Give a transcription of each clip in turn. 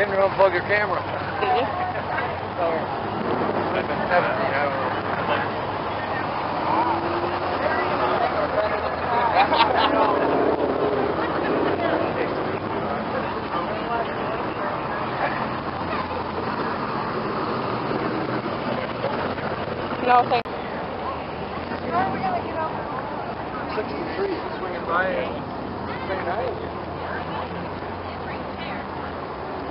You even unplugged your camera. Sorry. I've been 17 hours. No, thank 63, swinging by and saying hi.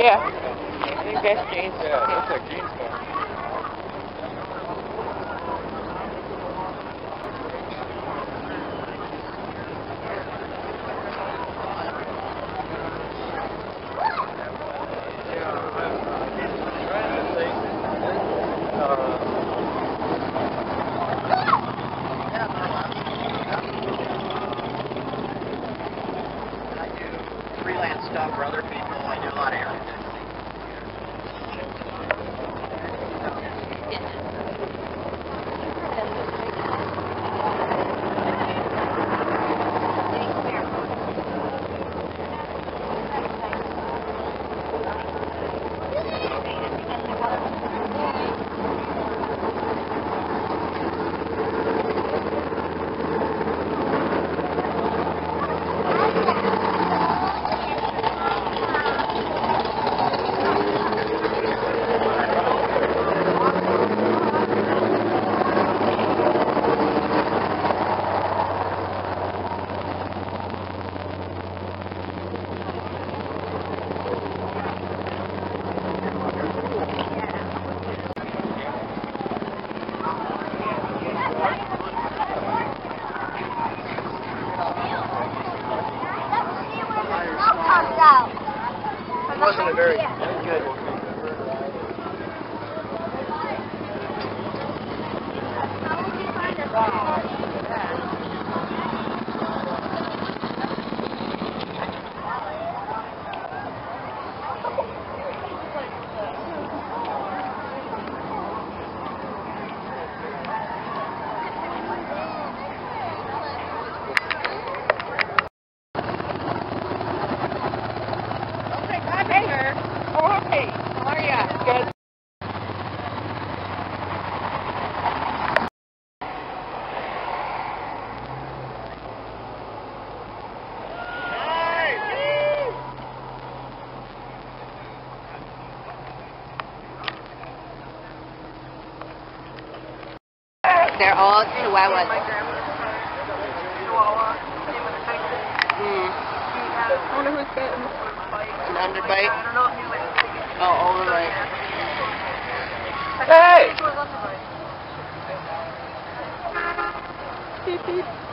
Yeah. I think that's. Yeah, very good Hey. Oh, hey. How are ya? Good. They're all chihuahuas. Hmm. I wonder who's getting an underbite. Oh, overbite. Hey! Beep, beep.